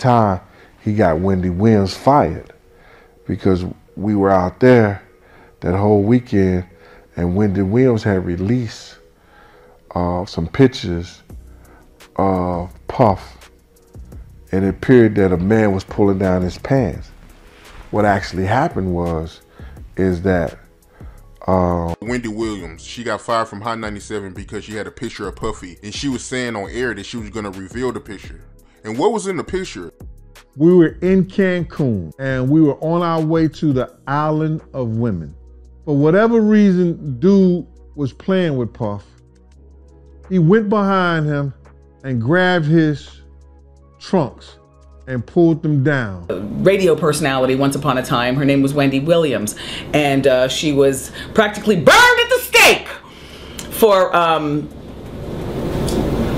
time, he got Wendy Williams fired because we were out there that whole weekend, and Wendy Williams had released uh, some pictures of Puff, and it appeared that a man was pulling down his pants. What actually happened was, is that um, Wendy Williams, she got fired from Hot 97 because she had a picture of Puffy, and she was saying on air that she was gonna reveal the picture. And what was in the picture? We were in Cancun, and we were on our way to the Island of Women. For whatever reason, dude was playing with Puff. He went behind him and grabbed his trunks and pulled them down. Radio personality once upon a time. Her name was Wendy Williams, and uh, she was practically burned at the stake for um,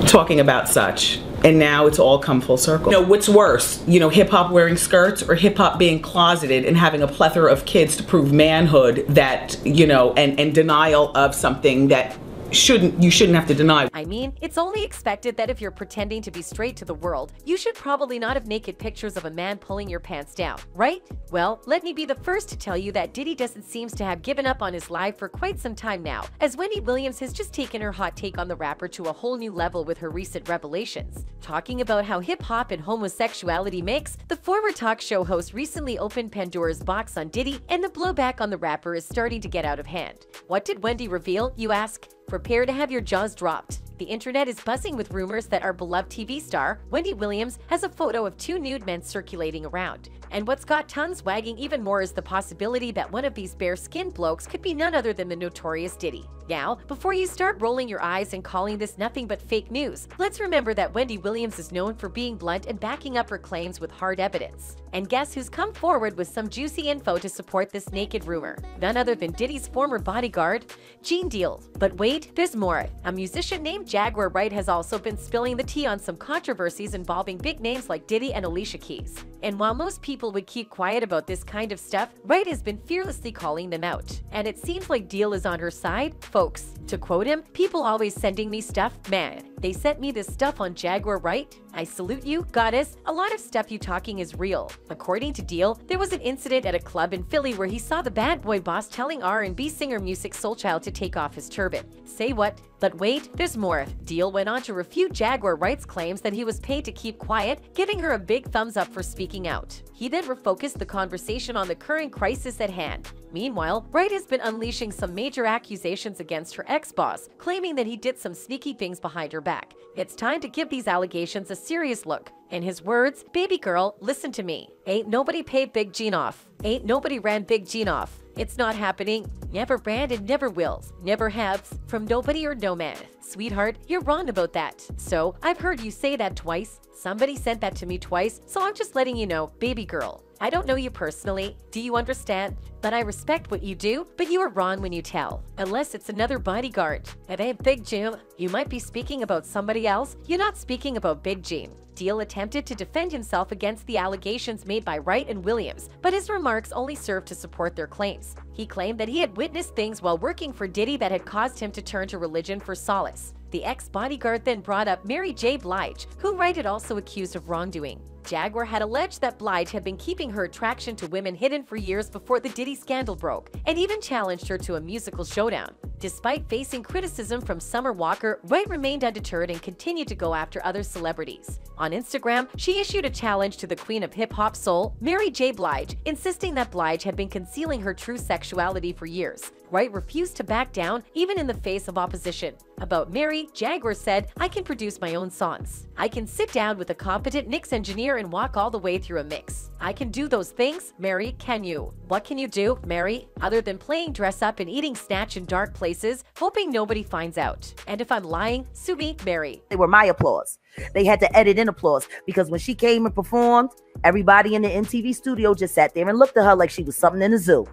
talking about such. And now it's all come full circle. Know, what's worse? You know, hip hop wearing skirts or hip hop being closeted and having a plethora of kids to prove manhood that, you know, and, and denial of something that shouldn't you shouldn't have to deny. I mean, it's only expected that if you're pretending to be straight to the world, you should probably not have naked pictures of a man pulling your pants down, right? Well, let me be the first to tell you that Diddy doesn't seem to have given up on his life for quite some time now, as Wendy Williams has just taken her hot take on the rapper to a whole new level with her recent revelations. Talking about how hip-hop and homosexuality mix, the former talk show host recently opened Pandora's box on Diddy, and the blowback on the rapper is starting to get out of hand. What did Wendy reveal, you ask? Prepare to have your jaws dropped. The internet is buzzing with rumors that our beloved TV star, Wendy Williams, has a photo of two nude men circulating around. And what's got tons wagging even more is the possibility that one of these bare-skinned blokes could be none other than the notorious Diddy. Now, before you start rolling your eyes and calling this nothing but fake news, let's remember that Wendy Williams is known for being blunt and backing up her claims with hard evidence. And guess who's come forward with some juicy info to support this naked rumor? None other than Diddy's former bodyguard, Gene Deal. But wait, there's more. A musician named Jaguar Wright has also been spilling the tea on some controversies involving big names like Diddy and Alicia Keys. And while most people would keep quiet about this kind of stuff, Wright has been fearlessly calling them out. And it seems like Deal is on her side, folks. To quote him, people always sending me stuff, man. They sent me this stuff on Jaguar Wright. I salute you, goddess. A lot of stuff you talking is real. According to Deal, there was an incident at a club in Philly where he saw the bad boy boss telling R&B singer Musiq Soulchild to take off his turban. Say what? But wait, there's more. Deal went on to refute Jaguar Wright's claims that he was paid to keep quiet, giving her a big thumbs up for speaking out. He then refocused the conversation on the current crisis at hand. Meanwhile, Wright has been unleashing some major accusations against her ex-boss, claiming that he did some sneaky things behind her back. It's time to give these allegations a serious look. In his words, baby girl, listen to me. Ain't nobody paid Big Gene off. Ain't nobody ran Big Gene off. It's not happening. Never ran and never wills. Never have. From nobody or no man. Sweetheart, you're wrong about that. So, I've heard you say that twice. Somebody sent that to me twice, so I'm just letting you know, baby girl. I don't know you personally. Do you understand? But I respect what you do, but you are wrong when you tell. Unless it's another bodyguard. It ain't Big Jim. You might be speaking about somebody else. You're not speaking about Big Jim. Deal attempted to defend himself against the allegations made by Wright and Williams, but his remarks only served to support their claims. He claimed that he had witnessed things while working for Diddy that had caused him to turn to religion for solace. The ex-bodyguard then brought up Mary J. Blige, who Wright had also accused of wrongdoing. Jaguar had alleged that Blige had been keeping her attraction to women hidden for years before the Diddy scandal broke, and even challenged her to a musical showdown. Despite facing criticism from Summer Walker, Wright remained undeterred and continued to go after other celebrities. On Instagram, she issued a challenge to the queen of hip-hop soul, Mary J. Blige, insisting that Blige had been concealing her true sexuality for years. Wright refused to back down even in the face of opposition. About Mary, Jaguar said, I can produce my own songs. I can sit down with a competent mix engineer and walk all the way through a mix. I can do those things, Mary, can you? What can you do, Mary, other than playing dress up and eating snatch in dark places, hoping nobody finds out? And if I'm lying, sue me, Mary. They were my applause. They had to edit in applause because when she came and performed, everybody in the MTV studio just sat there and looked at her like she was something in a zoo.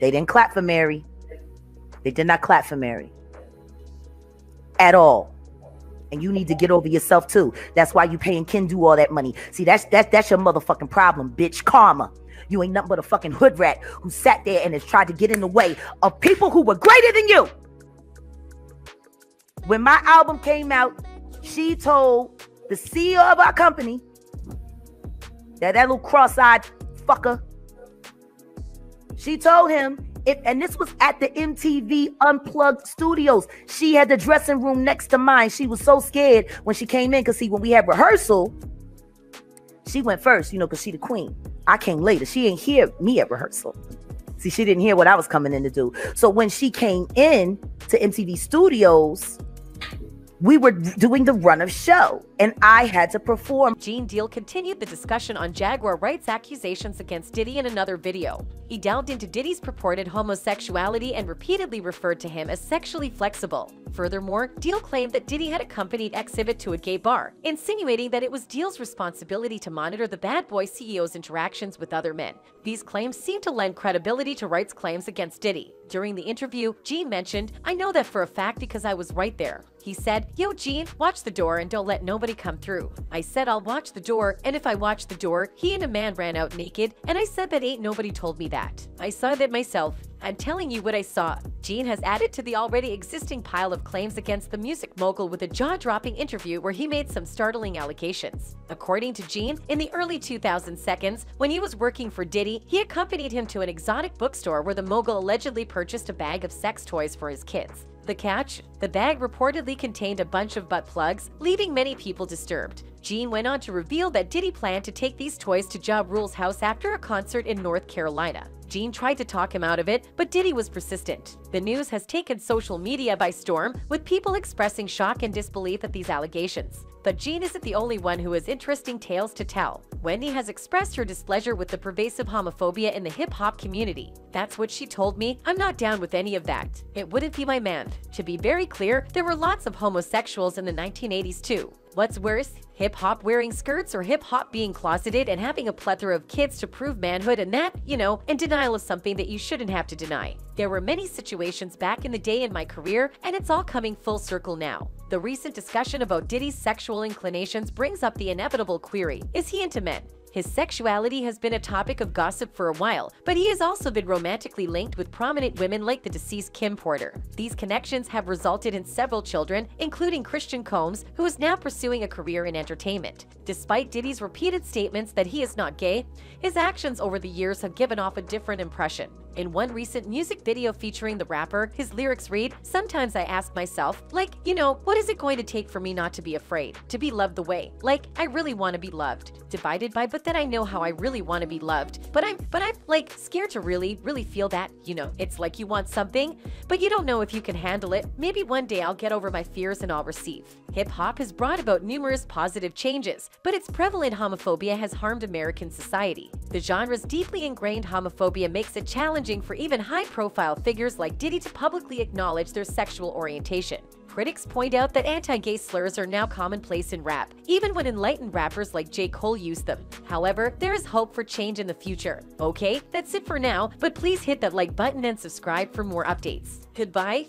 They didn't clap for Mary. They did not clap for Mary at all. And you need to get over yourself too. That's why you paying Kendu all that money. See, that's that's that's your motherfucking problem, bitch. Karma. You ain't nothing but a fucking hood rat who sat there and has tried to get in the way of people who were greater than you. When my album came out, she told the CEO of our company, that that little cross-eyed fucker, she told him if, and this was at the MTV Unplugged Studios. She had the dressing room next to mine. She was so scared when she came in because see, when we had rehearsal, she went first, you know, because she the queen. I came later. She didn't hear me at rehearsal. See, she didn't hear what I was coming in to do. So when she came in to MTV Studios, we were doing the run of show and I had to perform. Gene Deal continued the discussion on Jaguar Wright's accusations against Diddy in another video. He delved into Diddy's purported homosexuality and repeatedly referred to him as sexually flexible. Furthermore, Deal claimed that Diddy had accompanied Exhibit to a gay bar, insinuating that it was Deal's responsibility to monitor the bad boy CEO's interactions with other men. These claims seem to lend credibility to Wright's claims against Diddy. During the interview, Gene mentioned, I know that for a fact because I was right there. He said, Yo, Gene, watch the door and don't let nobody come through. I said I'll watch the door, and if I watch the door, he and a man ran out naked, and I said that ain't nobody told me that. I saw that myself. I'm telling you what I saw. Gene has added to the already existing pile of claims against the music mogul with a jaw-dropping interview where he made some startling allegations. According to Gene, in the early 2000 seconds, when he was working for Diddy, he accompanied him to an exotic bookstore where the mogul allegedly purchased a bag of sex toys for his kids. The catch? The bag reportedly contained a bunch of butt plugs, leaving many people disturbed. Gene went on to reveal that Diddy planned to take these toys to Ja Rule's house after a concert in North Carolina. Gene tried to talk him out of it, but Diddy was persistent. The news has taken social media by storm, with people expressing shock and disbelief at these allegations. But Gene isn't the only one who has interesting tales to tell. Wendy has expressed her displeasure with the pervasive homophobia in the hip-hop community. That's what she told me. I'm not down with any of that. It wouldn't be my man. To be very clear, there were lots of homosexuals in the 1980s too. What's worse, hip hop wearing skirts or hip hop being closeted and having a plethora of kids to prove manhood and that, you know, in denial of something that you shouldn't have to deny. There were many situations back in the day in my career, and it's all coming full circle now. The recent discussion about Diddy's sexual inclinations brings up the inevitable query Is he into men? His sexuality has been a topic of gossip for a while, but he has also been romantically linked with prominent women like the deceased Kim Porter. These connections have resulted in several children, including Christian Combs, who is now pursuing a career in entertainment. Despite Diddy's repeated statements that he is not gay, his actions over the years have given off a different impression. In one recent music video featuring the rapper, his lyrics read, Sometimes I ask myself, like, you know, what is it going to take for me not to be afraid, to be loved the way? Like, I really want to be loved. Divided by, but then I know how I really want to be loved. But I'm, but I'm like scared to really, really feel that, you know, it's like you want something, but you don't know if you can handle it. Maybe one day I'll get over my fears and I'll receive. Hip hop has brought about numerous positive changes, but its prevalent homophobia has harmed American society. The genre's deeply ingrained homophobia makes it challenging for even high-profile figures like Diddy to publicly acknowledge their sexual orientation. Critics point out that anti-gay slurs are now commonplace in rap, even when enlightened rappers like J. Cole use them. However, there is hope for change in the future. Okay, that's it for now, but please hit that like button and subscribe for more updates. Goodbye.